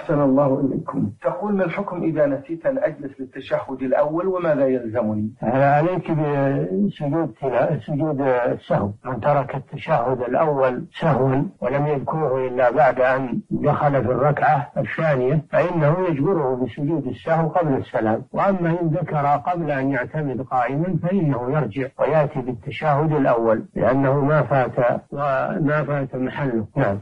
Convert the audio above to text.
أحسن الله إليكم. تقول ما الحكم إذا نسيت أن أجلس للتشهد الأول وماذا يلزمني؟ عليك بسجود سجود السهو من ترك التشهد الأول سهوا ولم يذكره إلا بعد أن دخل في الركعة الثانية فإنه يجبره بسجود السهو قبل السلام. وأما إن ذكر قبل أن يعتمد قائما فإنه يرجع ويأتي بالتشهد الأول لأنه ما فات وما فات محله. نعم.